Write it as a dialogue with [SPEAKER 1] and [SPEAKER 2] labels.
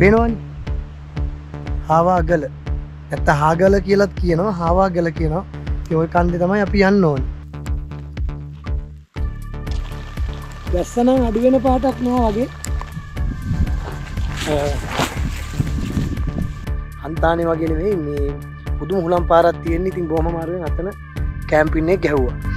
[SPEAKER 1] පෙනවනි හාවාගල. ඇත්ත හාගල කියලත් කියනවා හාවා ගල කියනවා යොය කන්දෙ තමයි අපි යන්න ඕන. වැස්සනම් අඩුවෙන පාටක් නෑ වගේ. හන්තානය වගෙන මේ මේ පුදුම හුලම් පාරත් තියෙන්නේ. ඉතින් බොහම මාරුවෙන් අතන කෑම්පින්නේ ගැහ්වා.